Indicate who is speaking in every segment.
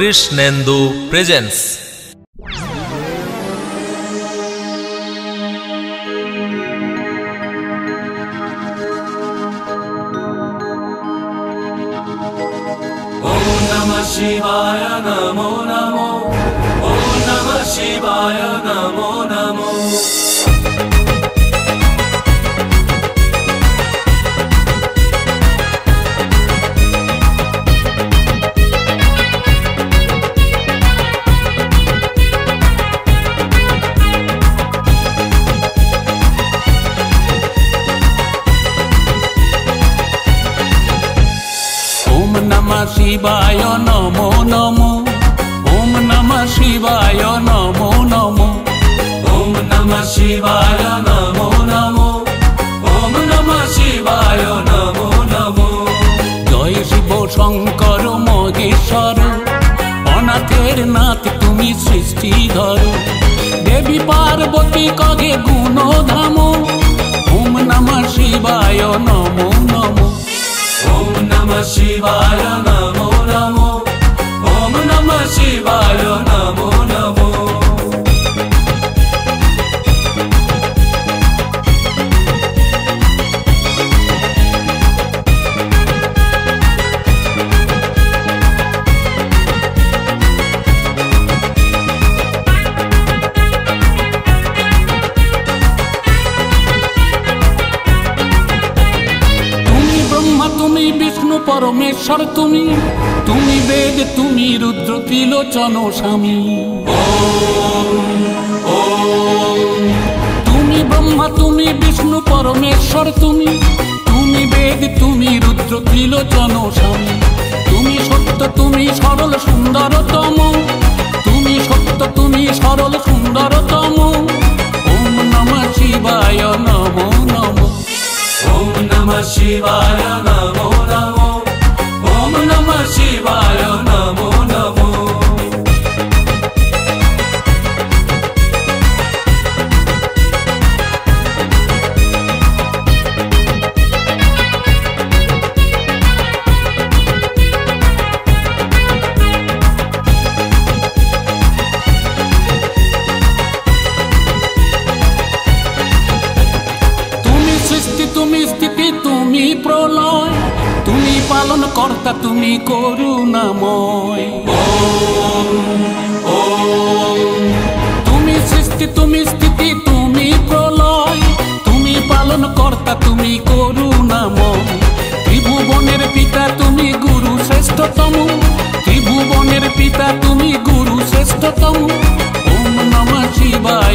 Speaker 1: Krishnendu presence
Speaker 2: ॐ नमः शिवाय नमो नमो ॐ नमः शिवाय नमो नमो
Speaker 3: শিবায় নমো নমো। ওম নম শিবায় নমো নমো।
Speaker 2: ওম নম শিবায় নমো নমো। ওম নম শিবায় নমো নমো।
Speaker 3: জয় শিব শঙ্কর মগেশ্বর অনাথের নাথ তুমি সৃষ্টি ধর। দেবী পার্বতী কগে গুণ ধাম ওম নম শিবায় নমো নমো। ওম নম শিবায় পরমেশ্বর তুমি তুমি বেদ, তুমি রুদ্র তিলোচন স্বামী। তুমি ব্রহ্মা, তুমি বিষ্ণু, পরমেশ্বর তুমি তুমি বেদ, তুমি রুদ্র তিলোচন স্বামী। তুমি সত্য, তুমি সরল, সুন্দরতম। তুমি সত্য, তুমি সরল, সুন্দরতম। ওম নম শিবায় নম নম।
Speaker 2: ওম নম শিবায় নম।
Speaker 3: তুমি পালন কর্তা, তুমি করুণাময়। তুমি সৃষ্টি, তুমি স্থিতি, তুমি প্রলয়। তুমি পালন কর্তা, তুমি করুণাময়। ত্রিভুবনের পিতা, তুমি গুরু শ্রেষ্ঠতম। ত্রিভুবনের পিতা, তুমি গুরু শ্রেষ্ঠতম। ওম নমঃ শিবায়।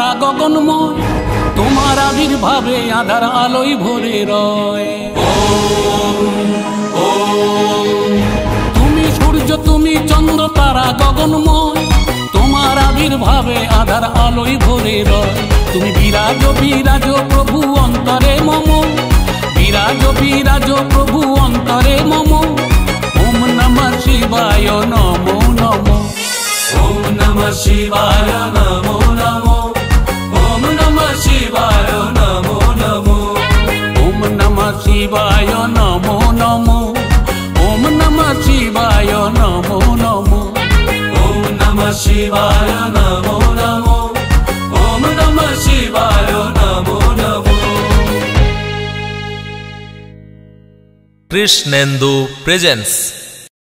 Speaker 3: সারা গগনময়, তোমার আবির্ভাবে আধার আলোয় ভরে রয়। তুমি সূর্য, তুমি চন্দ্র, তারা গগনময়, তোমার আবির্ভাবে আধার আলোয় ভরে রয়। তুমি বিরাজ বিরাজ প্রভু অন্তরে মম, বিরাজ বিরাজ প্রভু অন্তরে মম। ওম নম শিবায় নম নম। ওম নম শিবায় নম।
Speaker 2: शिवाय नमो नमो। ॐ नमः शिवाय नमो नमो।
Speaker 1: कृष्णेन्दु प्रेजेन्स्